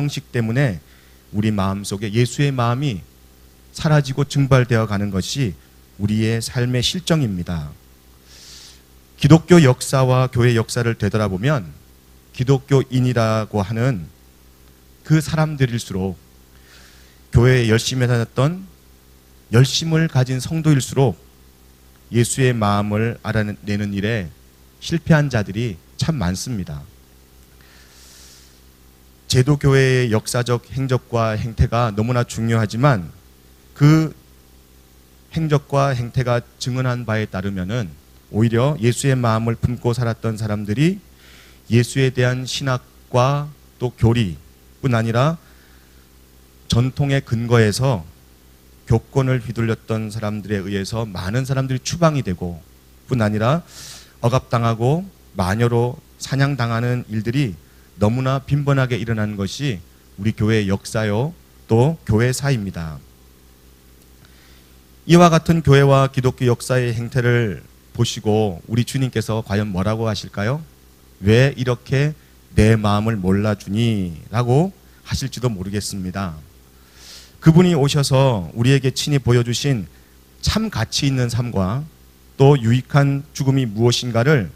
형식 때문에 우리 마음 속에 예수의 마음이 사라지고 증발되어 가는 것이 우리의 삶의 실정입니다. 기독교 역사와 교회 역사를 되돌아보면 기독교인이라고 하는 그 사람들일수록 교회에 열심히 다녔던 열심을 가진 성도일수록 예수의 마음을 알아내는 일에 실패한 자들이 참 많습니다. 제도교회의 역사적 행적과 행태가 너무나 중요하지만 그 행적과 행태가 증언한 바에 따르면은 오히려 예수의 마음을 품고 살았던 사람들이 예수에 대한 신학과 또 교리뿐 아니라 전통의 근거에서 교권을 휘둘렸던 사람들에 의해서 많은 사람들이 추방이 되고 뿐 아니라 억압당하고 마녀로 사냥당하는 일들이 너무나 빈번하게 일어난 것이 우리 교회의 역사요 또 교회사입니다. 이와 같은 교회와 기독교 역사의 행태를 보시고 우리 주님께서 과연 뭐라고 하실까요? 왜 이렇게 내 마음을 몰라주니? 라고 하실지도 모르겠습니다. 그분이 오셔서 우리에게 친히 보여주신 참 가치 있는 삶과 또 유익한 죽음이 무엇인가를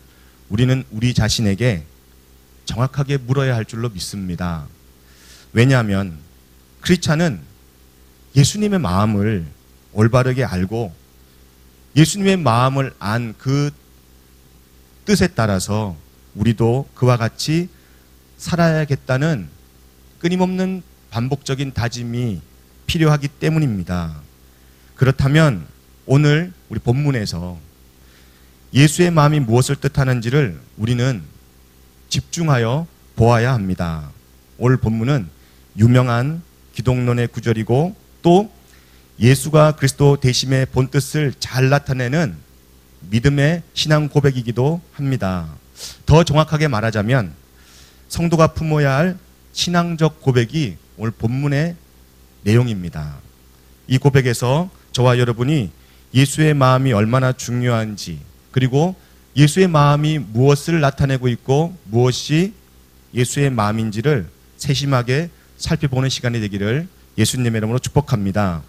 우리는 우리 자신에게 정확하게 물어야 할 줄로 믿습니다. 왜냐하면 크리스찬은 예수님의 마음을 올바르게 알고 예수님의 마음을 안 그 뜻에 따라서 우리도 그와 같이 살아야겠다는 끊임없는 반복적인 다짐이 필요하기 때문입니다. 그렇다면 오늘 우리 본문에서 예수의 마음이 무엇을 뜻하는지를 우리는 집중하여 보아야 합니다. 오늘 본문은 유명한 기독론의 구절이고 또 예수가 그리스도 대심의 본 뜻을 잘 나타내는 믿음의 신앙 고백이기도 합니다. 더 정확하게 말하자면 성도가 품어야 할 신앙적 고백이 오늘 본문의 내용입니다. 이 고백에서 저와 여러분이 예수의 마음이 얼마나 중요한지 그리고 예수의 마음이 무엇을 나타내고 있고 무엇이 예수의 마음인지를 세심하게 살펴보는 시간이 되기를 예수님의 이름으로 축복합니다.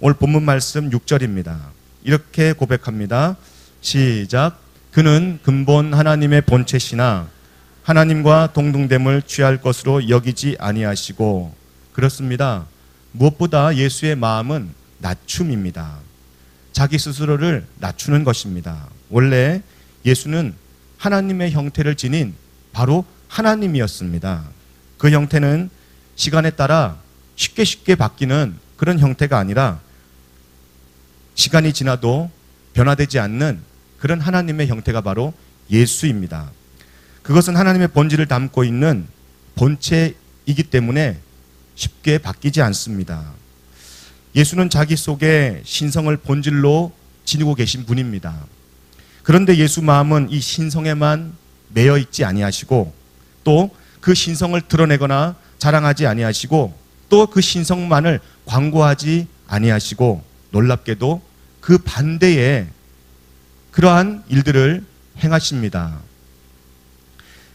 오늘 본문 말씀 6절입니다. 이렇게 고백합니다. 시작. 그는 근본 하나님의 본체시나 하나님과 동등됨을 취할 것으로 여기지 아니하시고 그렇습니다. 무엇보다 예수의 마음은 낮춤입니다. 자기 스스로를 낮추는 것입니다. 원래 예수는 하나님의 형태를 지닌 바로 하나님이었습니다. 그 형태는 시간에 따라 쉽게 쉽게 바뀌는 그런 형태가 아니라 시간이 지나도 변화되지 않는 그런 하나님의 형태가 바로 예수입니다. 그것은 하나님의 본질을 담고 있는 본체이기 때문에 쉽게 바뀌지 않습니다. 예수는 자기 속에 신성을 본질로 지니고 계신 분입니다. 그런데 예수 마음은 이 신성에만 매여 있지 아니하시고 또 그 신성을 드러내거나 자랑하지 아니하시고 또 그 신성만을 광고하지 아니하시고 놀랍게도 그 반대에 그러한 일들을 행하십니다.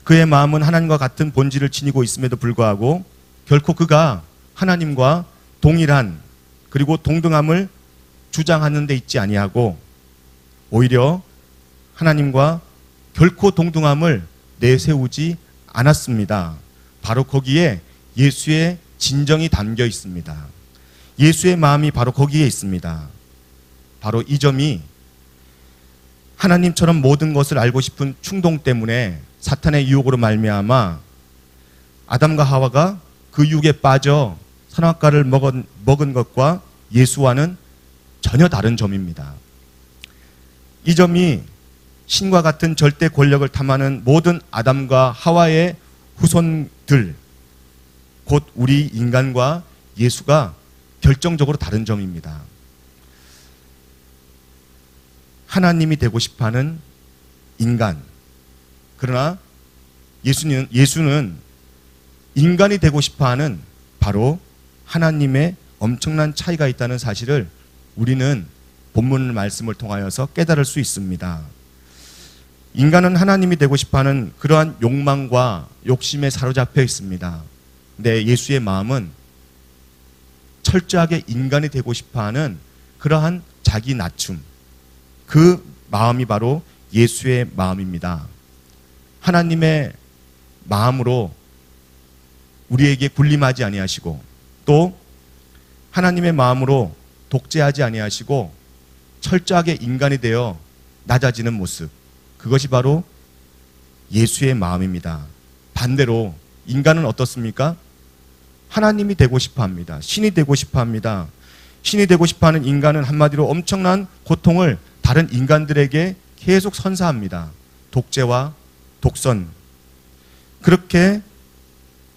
그의 마음은 하나님과 같은 본질을 지니고 있음에도 불구하고 결코 그가 하나님과 동일한 그리고 동등함을 주장하는 데 있지 아니하고 오히려 하나님과 결코 동등함을 내세우지 않았습니다. 바로 거기에 예수의 진정이 담겨 있습니다. 예수의 마음이 바로 거기에 있습니다. 바로 이 점이 하나님처럼 모든 것을 알고 싶은 충동 때문에 사탄의 유혹으로 말미암아 아담과 하와가 그 유혹에 빠져 선악과를 먹은, 먹은 것과 예수와는 전혀 다른 점입니다. 이 점이 신과 같은 절대 권력을 탐하는 모든 아담과 하와의 후손들, 곧 우리 인간과 예수가 결정적으로 다른 점입니다. 하나님이 되고 싶어 하는 인간. 그러나 예수는, 예수는 인간이 되고 싶어 하는 바로 하나님의 엄청난 차이가 있다는 사실을 우리는 본문 말씀을 통하여서 깨달을 수 있습니다. 인간은 하나님이 되고 싶어 하는 그러한 욕망과 욕심에 사로잡혀 있습니다. 내 예수의 마음은 철저하게 인간이 되고 싶어 하는 그러한 자기 낮춤. 그 마음이 바로 예수의 마음입니다. 하나님의 마음으로 우리에게 군림하지 아니하시고 또 하나님의 마음으로 독재하지 아니하시고 철저하게 인간이 되어 낮아지는 모습. 그것이 바로 예수의 마음입니다. 반대로 인간은 어떻습니까? 하나님이 되고 싶어 합니다. 신이 되고 싶어 합니다. 신이 되고 싶어 하는 인간은 한마디로 엄청난 고통을 다른 인간들에게 계속 선사합니다. 독재와 독선. 그렇게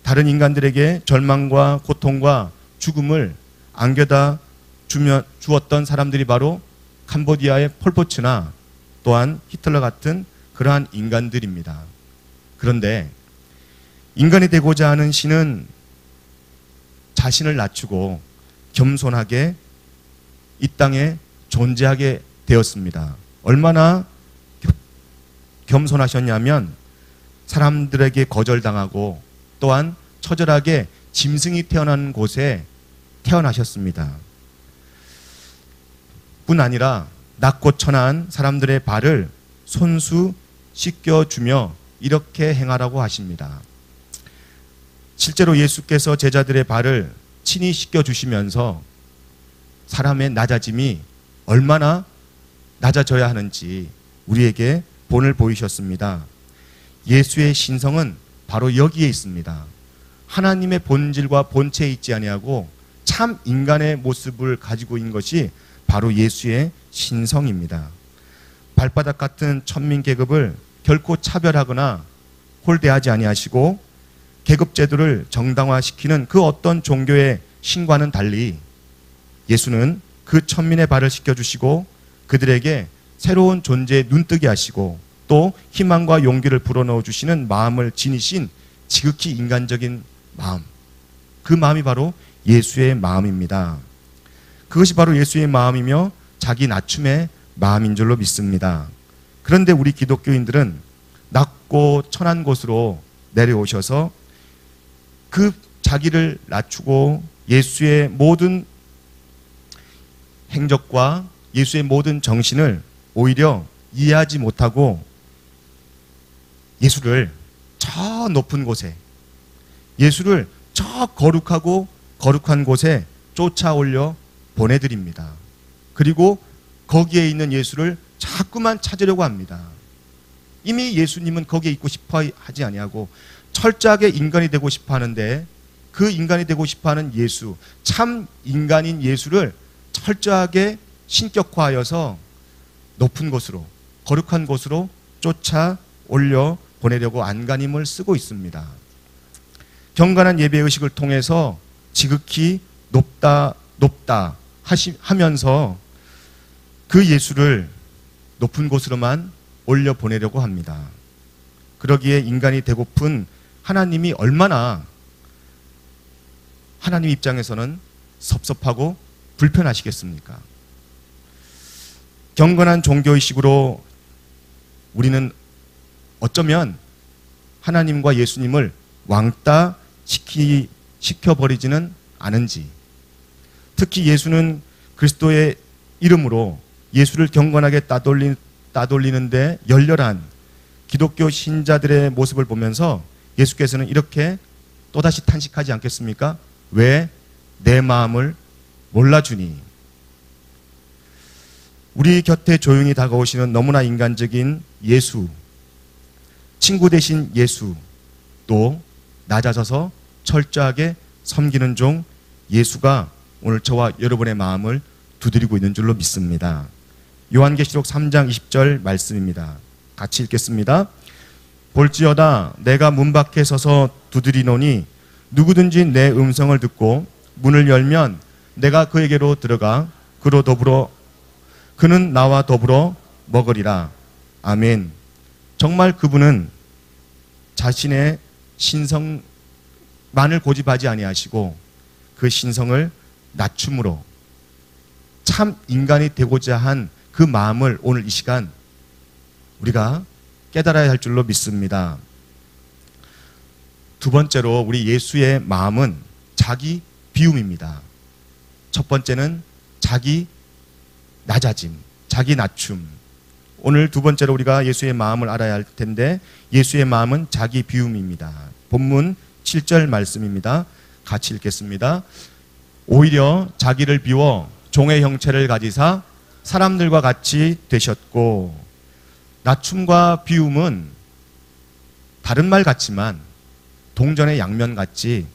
다른 인간들에게 절망과 고통과 죽음을 안겨다 주며, 주었던 사람들이 바로 캄보디아의 폴포츠나 또한 히틀러 같은 그러한 인간들입니다. 그런데 인간이 되고자 하는 신은 자신을 낮추고 겸손하게 이 땅에 존재하게 되었습니다. 얼마나 겸손하셨냐면 사람들에게 거절당하고 또한 처절하게 짐승이 태어난 곳에 태어나셨습니다. 뿐 아니라 낮고 천한 사람들의 발을 손수 씻겨주며 이렇게 행하라고 하십니다. 실제로 예수께서 제자들의 발을 친히 씻겨주시면서 사람의 낮아짐이 얼마나 낮아져야 하는지 우리에게 본을 보이셨습니다. 예수의 신성은 바로 여기에 있습니다. 하나님의 본질과 본체에 있지 아니하고 참 인간의 모습을 가지고 있는 것이 바로 예수의 신성입니다. 발바닥 같은 천민 계급을 결코 차별하거나 홀대하지 아니하시고 계급 제도를 정당화시키는 그 어떤 종교의 신과는 달리 예수는 그 천민의 발을 씻겨 주시고 그들에게 새로운 존재에 눈뜨게 하시고 또 희망과 용기를 불어넣어 주시는 마음을 지니신 지극히 인간적인 마음. 그 마음이 바로 예수의 마음입니다. 그것이 바로 예수의 마음이며 자기 낮춤의 마음인 줄로 믿습니다. 그런데 우리 기독교인들은 낮고 천한 곳으로 내려오셔서 그 자기를 낮추고 예수의 모든 행적과 예수의 모든 정신을 오히려 이해하지 못하고 예수를 저 높은 곳에 예수를 저 거룩하고 거룩한 곳에 쫓아 올려 보내드립니다. 그리고 거기에 있는 예수를 자꾸만 찾으려고 합니다. 이미 예수님은 거기에 있고 싶어 하지 아니하고 철저하게 인간이 되고 싶어 하는데 그 인간이 되고 싶어 하는 예수, 참 인간인 예수를 철저하게 신격화하여서 높은 곳으로, 거룩한 곳으로 쫓아 올려 보내려고 안간힘을 쓰고 있습니다. 경건한 예배 의식을 통해서 지극히 높다, 높다 하시, 하면서 그 예수를 높은 곳으로만 올려 보내려고 합니다. 그러기에 인간이 되고픈 하나님이 얼마나 하나님 입장에서는 섭섭하고 불편하시겠습니까? 경건한 종교의식으로 우리는 어쩌면 하나님과 예수님을 왕따 시키, 시켜버리지는 않은지, 특히 예수는 그리스도의 이름으로 예수를 경건하게 따돌리, 따돌리는데 열렬한 기독교 신자들의 모습을 보면서 예수께서는 이렇게 또다시 탄식하지 않겠습니까? 왜 내 마음을 몰라주니? 우리 곁에 조용히 다가오시는 너무나 인간적인 예수, 친구 대신 예수, 또 낮아져서 철저하게 섬기는 종 예수가 오늘 저와 여러분의 마음을 두드리고 있는 줄로 믿습니다. 요한계시록 3장 20절 말씀입니다. 같이 읽겠습니다. 볼지어다 내가 문 밖에 서서 두드리노니 누구든지 내 음성을 듣고 문을 열면 내가 그에게로 들어가 그로 더불어 그는 나와 더불어 먹으리라. 아멘. 정말 그분은 자신의 신성만을 고집하지 아니하시고 그 신성을 낮춤으로 참 인간이 되고자 한 그 마음을 오늘 이 시간 우리가 깨달아야 할 줄로 믿습니다. 두 번째로 우리 예수의 마음은 자기 비움입니다. 첫 번째는 자기 낮아짐, 자기 낮춤. 오늘 두 번째로 우리가 예수의 마음을 알아야 할 텐데 예수의 마음은 자기 비움입니다. 본문 7절 말씀입니다. 같이 읽겠습니다. 오히려 자기를 비워 종의 형체를 가지사 사람들과 같이 되셨고 낮춤과 비움은 다른 말 같지만 동전의 양면 같이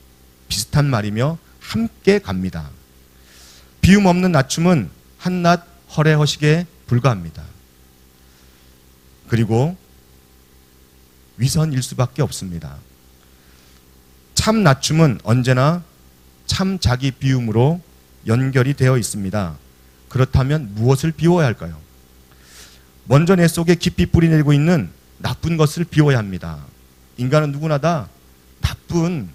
비슷한 말이며 함께 갑니다. 비움 없는 낮춤은 한낱 허례허식에 불과합니다. 그리고 위선일 수밖에 없습니다. 참 낮춤은 언제나 참 자기 비움으로 연결이 되어 있습니다. 그렇다면 무엇을 비워야 할까요? 먼저 내 속에 깊이 뿌리내리고 있는 나쁜 것을 비워야 합니다. 인간은 누구나 다 나쁜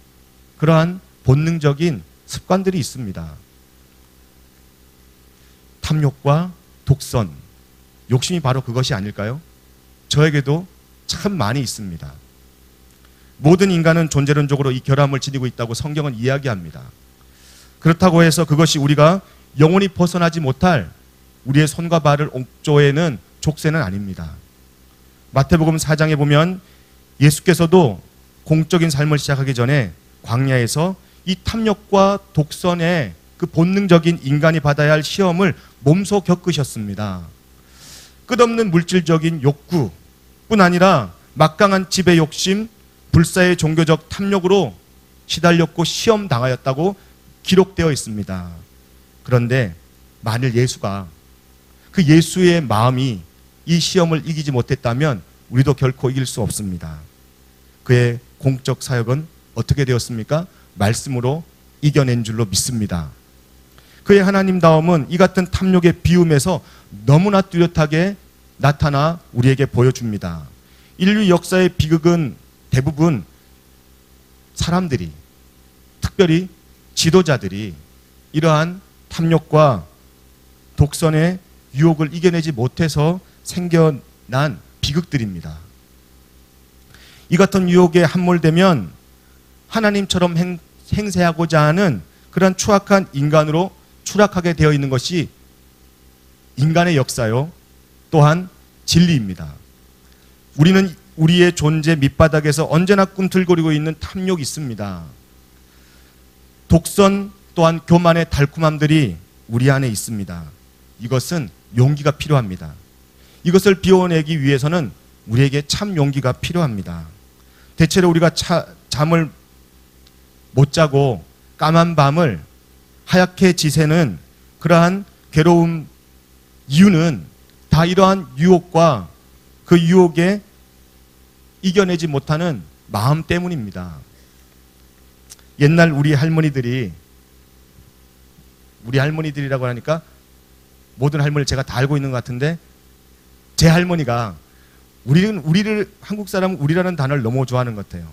그러한 본능적인 습관들이 있습니다. 탐욕과 독선, 욕심이 바로 그것이 아닐까요? 저에게도 참 많이 있습니다. 모든 인간은 존재론적으로 이 결함을 지니고 있다고 성경은 이야기합니다. 그렇다고 해서 그것이 우리가 영원히 벗어나지 못할 우리의 손과 발을 옥조에는 족쇄는 아닙니다. 마태복음 4장에 보면 예수께서도 공적인 삶을 시작하기 전에 광야에서 이 탐욕과 독선의 그 본능적인 인간이 받아야 할 시험을 몸소 겪으셨습니다. 끝없는 물질적인 욕구뿐 아니라 막강한 지배 욕심, 불사의 종교적 탐욕으로 시달렸고 시험 당하였다고 기록되어 있습니다. 그런데 만일 예수가 그 예수의 마음이 이 시험을 이기지 못했다면 우리도 결코 이길 수 없습니다. 그의 공적 사역은 어떻게 되었습니까? 말씀으로 이겨낸 줄로 믿습니다. 그의 하나님다움은 이 같은 탐욕의 비움에서 너무나 뚜렷하게 나타나 우리에게 보여줍니다. 인류 역사의 비극은 대부분 사람들이 특별히 지도자들이 이러한 탐욕과 독선의 유혹을 이겨내지 못해서 생겨난 비극들입니다. 이 같은 유혹에 함몰되면 하나님처럼 행, 행세하고자 하는 그런 추악한 인간으로 추락하게 되어 있는 것이 인간의 역사요. 또한 진리입니다. 우리는 우리의 존재 밑바닥에서 언제나 꿈틀거리고 있는 탐욕이 있습니다. 독선 또한 교만의 달콤함들이 우리 안에 있습니다. 이것은 용기가 필요합니다. 이것을 비워내기 위해서는 우리에게 참 용기가 필요합니다. 대체로 우리가 차, 잠을 못 자고 까만 밤을 하얗게 지새는 그러한 괴로움 이유는 다 이러한 유혹과 그 유혹에 이겨내지 못하는 마음 때문입니다. 옛날 우리 할머니들이 우리 할머니들이라고 하니까 모든 할머니 제가 다 알고 있는 것 같은데 제 할머니가 우리는 우리를 한국 사람은 우리라는 단어를 너무 좋아하는 것 같아요.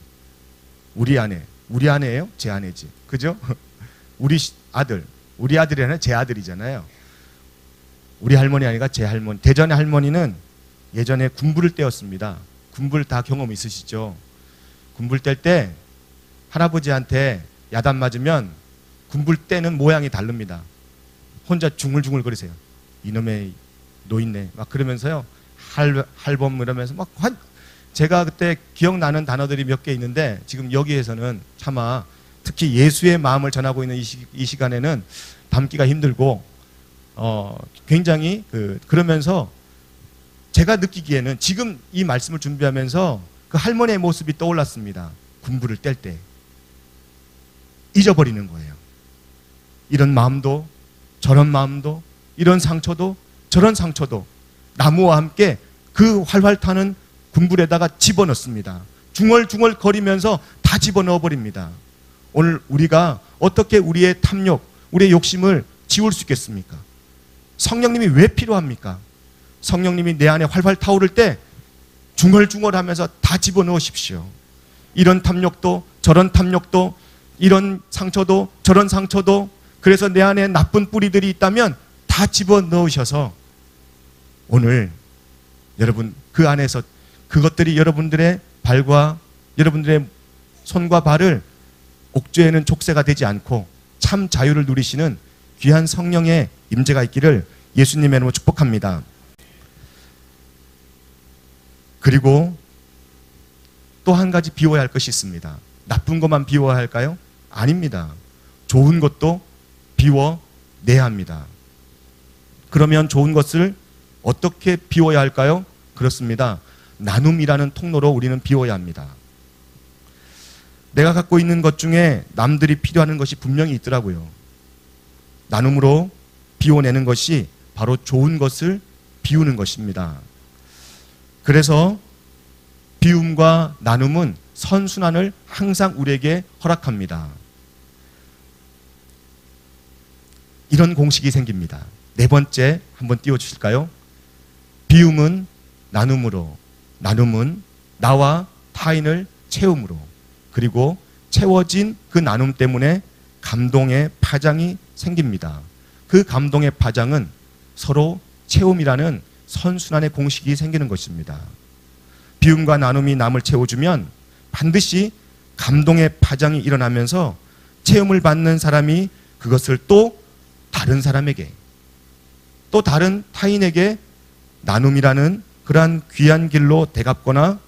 우리 아내, 우리 아내예요? 제 아내지, 그죠? 우리 아들, 우리 아들이 아니라 제 아들이잖아요. 우리 할머니 아니가 제 할머니. 대전의 할머니는 예전에 군부를 떼었습니다. 군부를 다 경험 있으시죠? 군부를 뗄 때 할아버지한테 야단 맞으면 군부를 떼는 모양이 다릅니다. 혼자 중얼중얼 거리세요. 이놈의 노인네. 막 그러면서요. 할, 할범 이러면서 막 한, 제가 그때 기억나는 단어들이 몇 개 있는데 지금 여기에서는 차마 특히 예수의 마음을 전하고 있는 이, 시, 이 시간에는 담기가 힘들고 어, 굉장히 그, 그러면서 제가 느끼기에는 지금 이 말씀을 준비하면서 그 할머니의 모습이 떠올랐습니다. 군부를 뗄 때. 잊어버리는 거예요. 이런 마음도 저런 마음도 이런 상처도 저런 상처도 나무와 함께 그 활활 타는 군불에다가 집어넣습니다. 중얼중얼 거리면서 다 집어넣어 버립니다. 오늘 우리가 어떻게 우리의 탐욕, 우리의 욕심을 지울 수 있겠습니까? 성령님이 왜 필요합니까? 성령님이 내 안에 활활 타오를 때 중얼중얼 하면서 다 집어넣으십시오. 이런 탐욕도 저런 탐욕도 이런 상처도 저런 상처도 그래서 내 안에 나쁜 뿌리들이 있다면 다 집어 넣으셔서 오늘 여러분 그 안에서 그것들이 여러분들의 발과 여러분들의 손과 발을 옥죄에는 족쇄가 되지 않고 참 자유를 누리시는 귀한 성령의 임재가 있기를 예수님의 이름으로 축복합니다. 그리고 또 한 가지 비워야 할 것이 있습니다. 나쁜 것만 비워야 할까요? 아닙니다. 좋은 것도 비워내야 합니다. 그러면 좋은 것을 어떻게 비워야 할까요? 그렇습니다. 나눔이라는 통로로 우리는 비워야 합니다. 내가 갖고 있는 것 중에 남들이 필요하는 것이 분명히 있더라고요. 나눔으로 비워내는 것이 바로 좋은 것을 비우는 것입니다. 그래서 비움과 나눔은 선순환을 항상 우리에게 허락합니다. 이런 공식이 생깁니다. 네 번째 한번 띄워주실까요? 비움은 나눔으로, 나눔은 나와 타인을 채움으로, 그리고 채워진 그 나눔 때문에 감동의 파장이 생깁니다. 그 감동의 파장은 서로 채움이라는 선순환의 공식이 생기는 것입니다. 비움과 나눔이 남을 채워주면 반드시 감동의 파장이 일어나면서 체험을 받는 사람이 그것을 또 다른 사람에게 또 다른 타인에게 나눔이라는 그러한 귀한 길로 대갚거나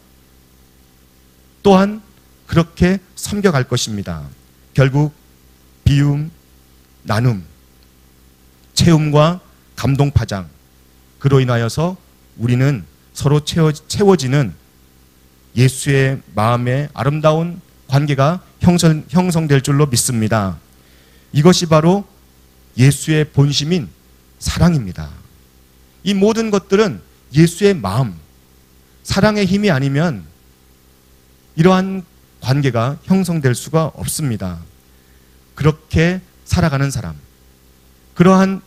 또한 그렇게 섬겨갈 것입니다. 결국 비움, 나눔, 체험과 감동 파장 그로 인하여서 우리는 서로 채워, 채워지는 예수의 마음의 아름다운 관계가 형성, 형성될 줄로 믿습니다. 이것이 바로 예수의 본심인 사랑입니다. 이 모든 것들은 예수의 마음, 사랑의 힘이 아니면 이러한 관계가 형성될 수가 없습니다. 그렇게 살아가는 사람, 그러한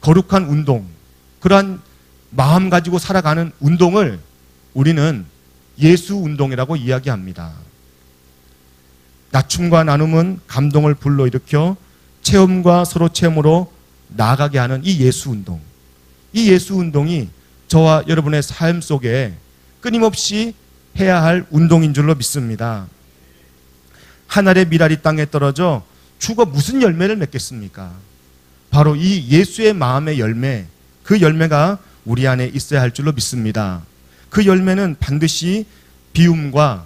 거룩한 운동, 그러한 마음 가지고 살아가는 운동을 우리는 예수 운동이라고 이야기합니다. 낮춤과 나눔은 감동을 불러일으켜 체험과 서로 체험으로 나아가게 하는 이 예수 운동. 이 예수 운동이 저와 여러분의 삶 속에 끊임없이 해야 할 운동인 줄로 믿습니다. 하늘의 미랄이 땅에 떨어져 죽어 무슨 열매를 맺겠습니까? 바로 이 예수의 마음의 열매, 그 열매가 우리 안에 있어야 할 줄로 믿습니다. 그 열매는 반드시 비움과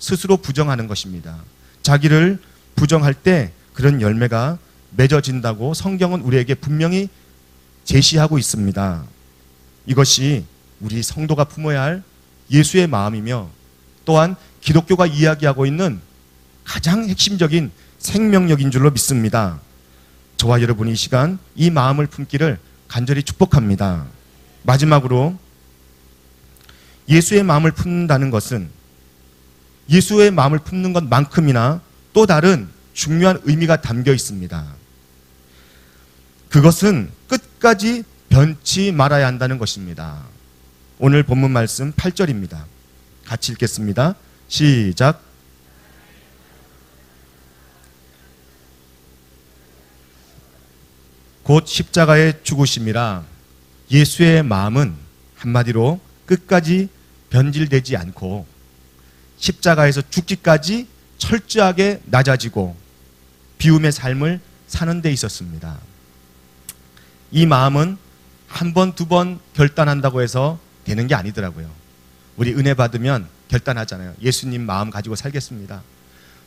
스스로 부정하는 것입니다. 자기를 부정할 때 그런 열매가 맺어진다고 성경은 우리에게 분명히 제시하고 있습니다. 이것이 우리 성도가 품어야 할 예수의 마음이며 또한 기독교가 이야기하고 있는 가장 핵심적인 생명력인 줄로 믿습니다. 저와 여러분이 이 시간 이 마음을 품기를 간절히 축복합니다. 마지막으로 예수의 마음을 품는다는 것은 예수의 마음을 품는 것만큼이나 또 다른 중요한 의미가 담겨 있습니다. 그것은 끝까지 변치 말아야 한다는 것입니다. 오늘 본문 말씀 8절입니다. 같이 읽겠습니다. 시작. 곧 십자가의 죽으심이라 예수의 마음은 한마디로 끝까지 변질되지 않고 십자가에서 죽기까지 철저하게 낮아지고 비움의 삶을 사는 데 있었습니다. 이 마음은 한 번, 두 번 결단한다고 해서 되는 게 아니더라고요. 우리 은혜 받으면 결단하잖아요. 예수님 마음 가지고 살겠습니다.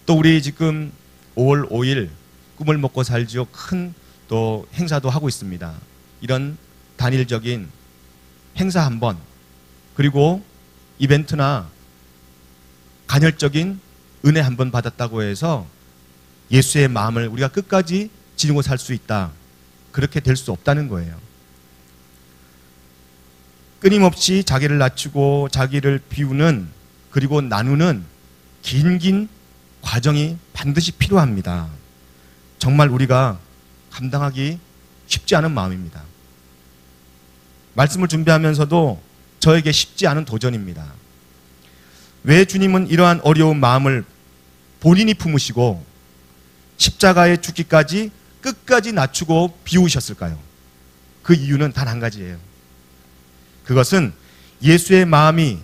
또 우리 지금 5월 5일 꿈을 먹고 살지요. 큰 또 행사도 하고 있습니다. 이런 단일적인 행사 한 번, 그리고 이벤트나 간헐적인 은혜 한 번 받았다고 해서 예수의 마음을 우리가 끝까지 지니고 살 수 있다. 그렇게 될 수 없다는 거예요. 끊임없이 자기를 낮추고 자기를 비우는 그리고 나누는 긴긴 과정이 반드시 필요합니다. 정말 우리가 감당하기 쉽지 않은 마음입니다. 말씀을 준비하면서도 저에게 쉽지 않은 도전입니다. 왜 주님은 이러한 어려운 마음을 본인이 품으시고 십자가에 죽기까지 끝까지 낮추고 비우셨을까요? 그 이유는 단 한 가지예요. 그것은 예수의 마음이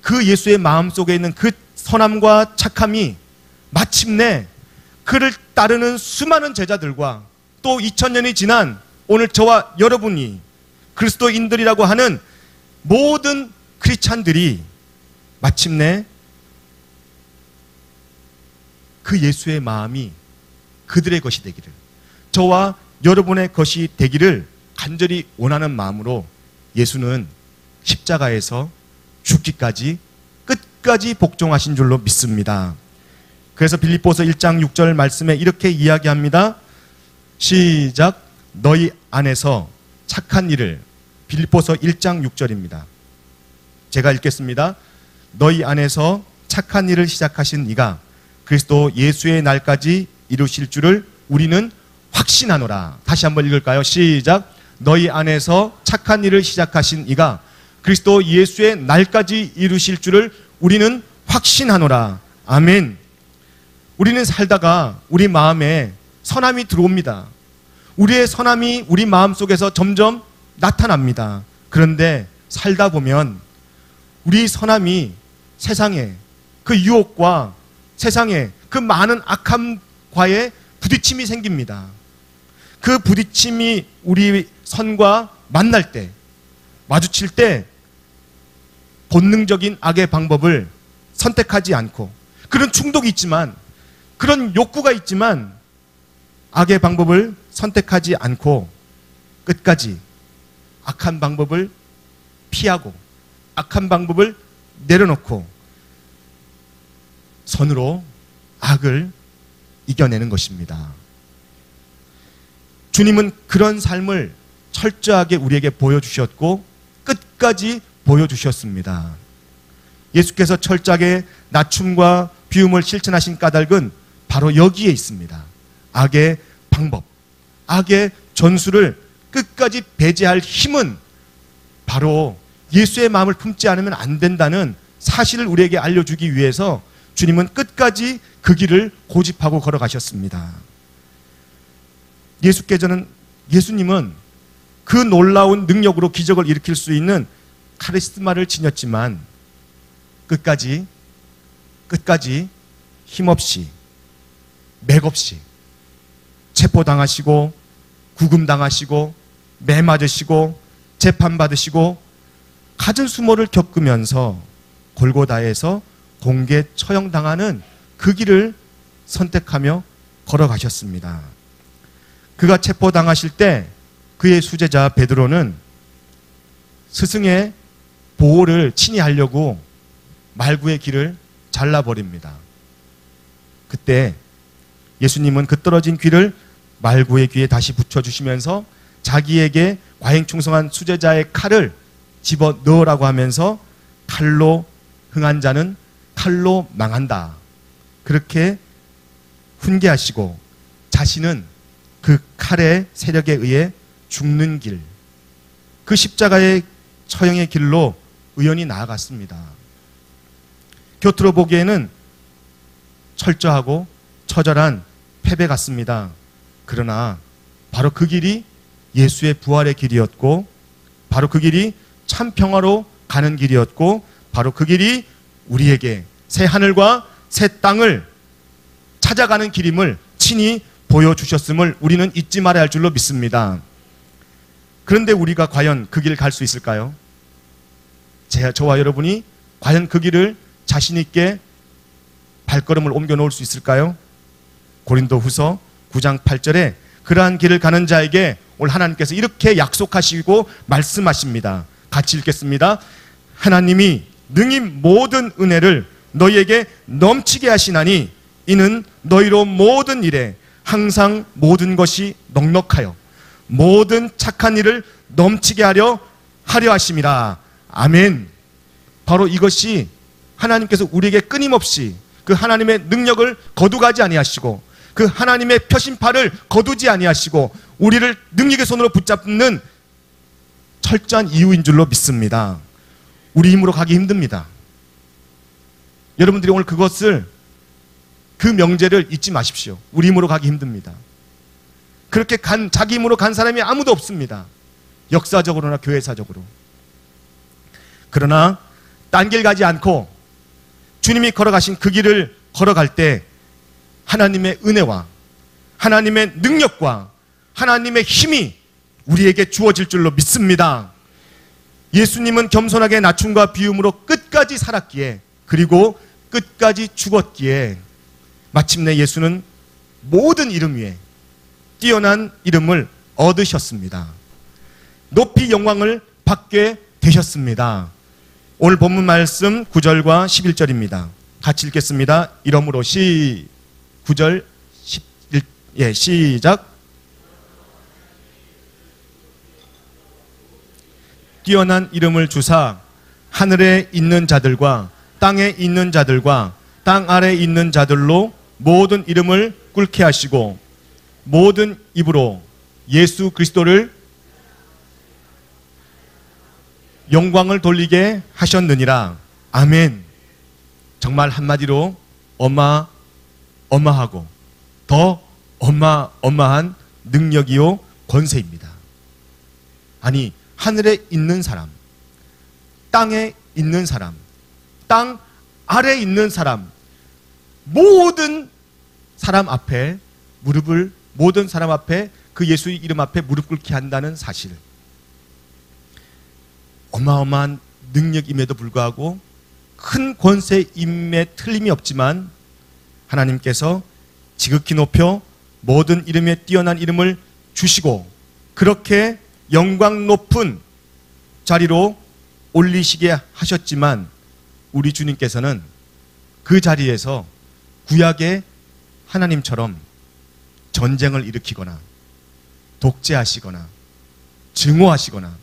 그 예수의 마음 속에 있는 그 선함과 착함이 마침내 그를 따르는 수많은 제자들과 또 2000년이 지난 오늘 저와 여러분이 그리스도인들이라고 하는 모든 크리스찬들이 마침내 그 예수의 마음이 그들의 것이 되기를 저와 여러분의 것이 되기를 간절히 원하는 마음으로 예수는 십자가에서 죽기까지 끝까지 복종하신 줄로 믿습니다. 그래서 빌립보서 1장 6절 말씀에 이렇게 이야기합니다. 시작 너희 안에서 착한 일을 빌립보서 1장 6절입니다. 제가 읽겠습니다. 너희 안에서 착한 일을 시작하신 이가 그리스도 예수의 날까지 이루실 줄을 우리는 확신하노라. 다시 한번 읽을까요? 시작. 너희 안에서 착한 일을 시작하신 이가 그리스도 예수의 날까지 이루실 줄을 우리는 확신하노라. 아멘. 우리는 살다가 우리 마음에 선함이 들어옵니다. 우리의 선함이 우리 마음 속에서 점점 나타납니다. 그런데 살다 보면 우리 선함이 세상에 그 유혹과 세상에 그 많은 악함과의 부딪힘이 생깁니다. 그 부딪힘이 우리 선과 만날 때, 마주칠 때 본능적인 악의 방법을 선택하지 않고 그런 충독이 있지만 그런 욕구가 있지만 악의 방법을 선택하지 않고 끝까지 악한 방법을 피하고 악한 방법을 내려놓고 선으로 악을 이겨내는 것입니다. 주님은 그런 삶을 철저하게 우리에게 보여주셨고 끝까지 보여주셨습니다. 예수께서 철저하게 낮춤과 비움을 실천하신 까닭은 바로 여기에 있습니다. 악의 방법, 악의 전술을 끝까지 배제할 힘은 바로 예수의 마음을 품지 않으면 안 된다는 사실을 우리에게 알려주기 위해서 주님은 끝까지 그 길을 고집하고 걸어가셨습니다. 예수께서는 예수님은 그 놀라운 능력으로 기적을 일으킬 수 있는 카리스마를 지녔지만 끝까지 끝까지 힘없이 맥없이 체포당하시고 구금당하시고 매 맞으시고 재판받으시고 갖은 수모를 겪으면서 골고다에서 공개 처형당하는 그 길을 선택하며 걸어가셨습니다. 그가 체포당하실 때 그의 수제자 베드로는 스승의 보호를 친히 하려고 말구의 길을 잘라버립니다. 그때 예수님은 그 떨어진 귀를 말구의 귀에 다시 붙여주시면서 자기에게 과행충성한 수제자의 칼을 집어 넣으라고 하면서 칼로 흥한 자는 칼로 망한다. 그렇게 훈계하시고 자신은 그 칼의 세력에 의해 죽는 길, 그 십자가의 처형의 길로 의연히 나아갔습니다. 곁으로 보기에는 철저하고 처절한 패배 같습니다. 그러나 바로 그 길이 예수의 부활의 길이었고, 바로 그 길이 참 평화로 가는 길이었고, 바로 그 길이 우리에게 새 하늘과 새 땅을 찾아가는 길임을 친히 보여주셨음을 우리는 잊지 말아야 할 줄로 믿습니다. 그런데 우리가 과연 그 길을 갈 수 있을까요? 제, 저와 여러분이 과연 그 길을 자신있게 발걸음을 옮겨 놓을 수 있을까요? 고린도 후서 9장 8절에 그러한 길을 가는 자에게 오늘 하나님께서 이렇게 약속하시고 말씀하십니다. 같이 읽겠습니다. 하나님이 능히 모든 은혜를 너희에게 넘치게 하시나니 이는 너희로 모든 일에 항상 모든 것이 넉넉하여 모든 착한 일을 넘치게 하려 하려 하심이라. 아멘. 바로 이것이 하나님께서 우리에게 끊임없이 그 하나님의 능력을 거두가지 아니하시고 그 하나님의 표심파를 거두지 아니하시고 우리를 능력의 손으로 붙잡는 철저한 이유인 줄로 믿습니다. 우리 힘으로 가기 힘듭니다. 여러분들이 오늘 그것을 그 명제를 잊지 마십시오. 우리 힘으로 가기 힘듭니다. 그렇게 간 자기 힘으로 간 사람이 아무도 없습니다. 역사적으로나 교회사적으로. 그러나 딴 길 가지 않고 주님이 걸어가신 그 길을 걸어갈 때 하나님의 은혜와 하나님의 능력과 하나님의 힘이 우리에게 주어질 줄로 믿습니다. 예수님은 겸손하게 낮춤과 비움으로 끝까지 살았기에 그리고 끝까지 죽었기에 마침내 예수는 모든 이름 위에 뛰어난 이름을 얻으셨습니다. 높이 영광을 받게 되셨습니다. 오늘 본문 말씀 9절과 11절입니다. 같이 읽겠습니다. 이러므로 시 9절 11, 예, 시작. 뛰어난 이름을 주사 하늘에 있는 자들과 땅에 있는 자들과 땅 아래 있는 자들로 모든 이름을 꿇게 하시고 모든 입으로 예수 그리스도를 영광을 돌리게 하셨느니라. 아멘. 정말 한마디로 어마 어마하고 더 어마어마한 능력이요 권세입니다. 아니 하늘에 있는 사람, 땅에 있는 사람, 땅 아래 있는 사람, 모든 사람 앞에 무릎을 모든 사람 앞에 그 예수의 이름 앞에 무릎 꿇게 한다는 사실. 어마어마한 능력임에도 불구하고 큰 권세임에 틀림이 없지만 하나님께서 지극히 높여 모든 이름에 뛰어난 이름을 주시고 그렇게 영광 높은 자리로 올리시게 하셨지만 우리 주님께서는 그 자리에서 구약의 하나님처럼 전쟁을 일으키거나 독재하시거나 증오하시거나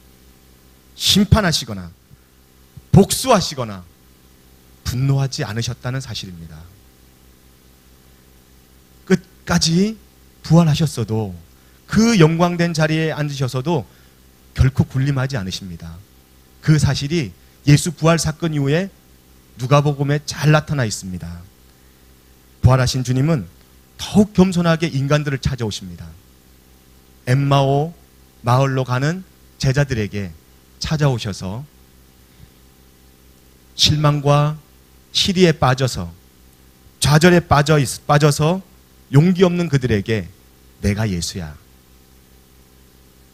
심판하시거나 복수하시거나 분노하지 않으셨다는 사실입니다. 끝까지 부활하셨어도 그 영광된 자리에 앉으셔서도 결코 군림하지 않으십니다. 그 사실이 예수 부활 사건 이후에 누가복음에 잘 나타나 있습니다. 부활하신 주님은 더욱 겸손하게 인간들을 찾아오십니다. 엠마오 마을로 가는 제자들에게 찾아오셔서 실망과 시리에 빠져서 좌절에 빠져 빠져서 용기 없는 그들에게 내가 예수야.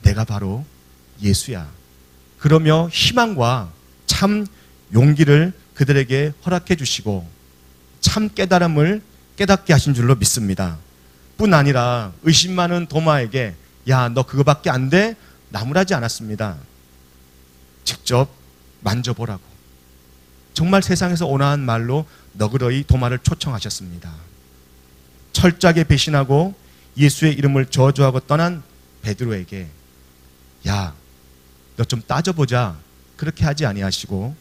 내가 바로 예수야. 그러며 희망과 참 용기를 그들에게 허락해 주시고 참 깨달음을 깨닫게 하신 줄로 믿습니다. 뿐 아니라 의심 많은 도마에게 야, 너 그거밖에 안 돼? 나무라지 않았습니다. 직접 만져보라고. 정말 세상에서 온화한 말로 너그러이 도마를 초청하셨습니다. 철저하게 배신하고 예수의 이름을 저주하고 떠난 베드로에게 야, 너 좀 따져보자. 그렇게 하지 아니하시고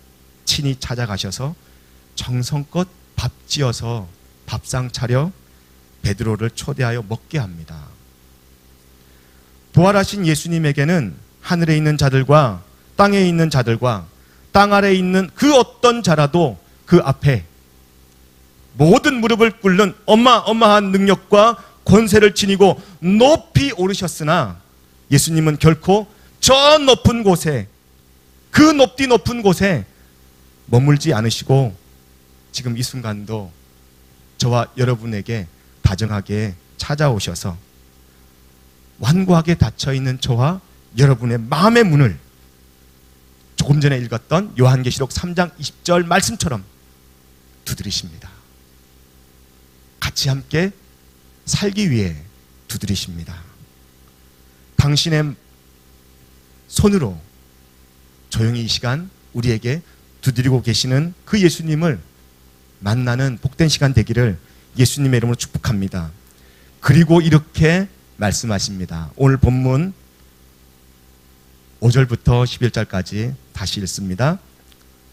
친히 찾아가셔서 정성껏 밥 지어서 밥상 차려 베드로를 초대하여 먹게 합니다. 부활하신 예수님에게는 하늘에 있는 자들과 땅에 있는 자들과 땅 아래에 있는 그 어떤 자라도 그 앞에 모든 무릎을 꿇는 어마어마한 능력과 권세를 지니고 높이 오르셨으나 예수님은 결코 저 높은 곳에 그 높디 높은 곳에 머물지 않으시고 지금 이 순간도 저와 여러분에게 다정하게 찾아오셔서 완고하게 닫혀 있는 저와 여러분의 마음의 문을 조금 전에 읽었던 요한계시록 3장 20절 말씀처럼 두드리십니다. 같이 함께 살기 위해 두드리십니다. 당신의 손으로 조용히 이 시간 우리에게 두드리고 계시는 그 예수님을 만나는 복된 시간 되기를 예수님의 이름으로 축복합니다. 그리고 이렇게 말씀하십니다. 오늘 본문 5절부터 11절까지 다시 읽습니다.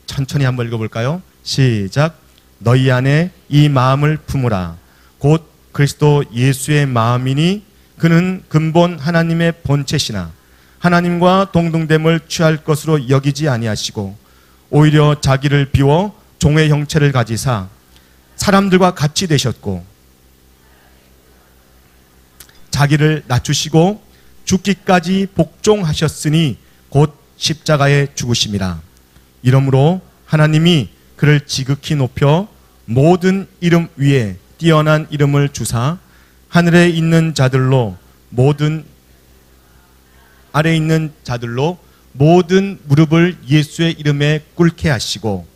천천히 한번 읽어볼까요? 시작. 너희 안에 이 마음을 품으라. 곧 그리스도 예수의 마음이니 그는 근본 하나님의 본체시나 하나님과 동등됨을 취할 것으로 여기지 아니하시고 오히려 자기를 비워 종의 형체를 가지사 사람들과 같이 되셨고 자기를 낮추시고 죽기까지 복종하셨으니 곧 십자가에 죽으심이라. 이러므로 하나님이 그를 지극히 높여 모든 이름 위에 뛰어난 이름을 주사 하늘에 있는 자들로 모든 아래 있는 자들로 모든 무릎을 예수의 이름에 꿇게 하시고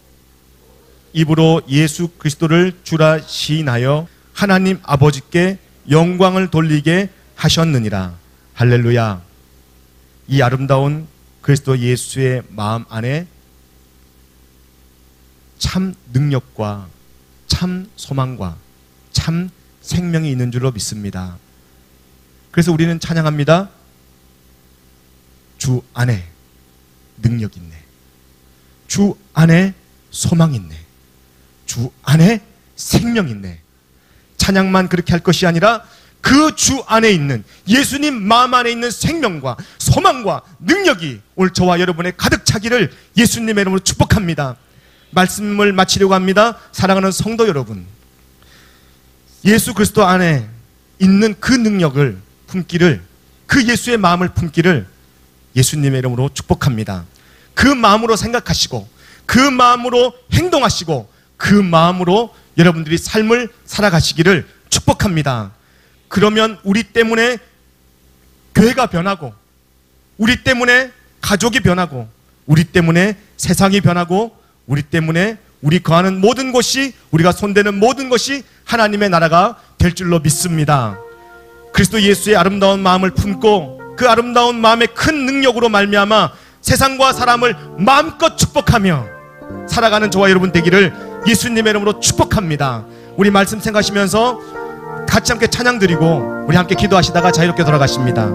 입으로 예수 그리스도를 주라 시인하여 하나님 아버지께 영광을 돌리게 하셨느니라. 할렐루야. 이 아름다운 그리스도 예수의 마음 안에 참 능력과 참 소망과 참 생명이 있는 줄로 믿습니다. 그래서 우리는 찬양합니다. 주 안에 능력 있네. 주 안에 소망 있네. 주 안에 생명 있네. 찬양만 그렇게 할 것이 아니라 그 주 안에 있는 예수님 마음 안에 있는 생명과 소망과 능력이 오늘 저와 여러분의 가득 차기를 예수님의 이름으로 축복합니다. 말씀을 마치려고 합니다. 사랑하는 성도 여러분. 예수 그리스도 안에 있는 그 능력을 품기를 그 예수의 마음을 품기를 예수님의 이름으로 축복합니다. 그 마음으로 생각하시고 그 마음으로 행동하시고 그 마음으로 여러분들이 삶을 살아가시기를 축복합니다. 그러면 우리 때문에 교회가 변하고 우리 때문에 가족이 변하고 우리 때문에 세상이 변하고 우리 때문에 우리 거하는 모든 곳이 우리가 손대는 모든 것이 하나님의 나라가 될 줄로 믿습니다. 그리스도 예수의 아름다운 마음을 품고 그 아름다운 마음의 큰 능력으로 말미암아 세상과 사람을 마음껏 축복하며 살아가는 저와 여러분 되기를 예수님의 이름으로 축복합니다. 우리 말씀 생각하시면서 같이 함께 찬양 드리고 우리 함께 기도하시다가 자유롭게 돌아가십니다.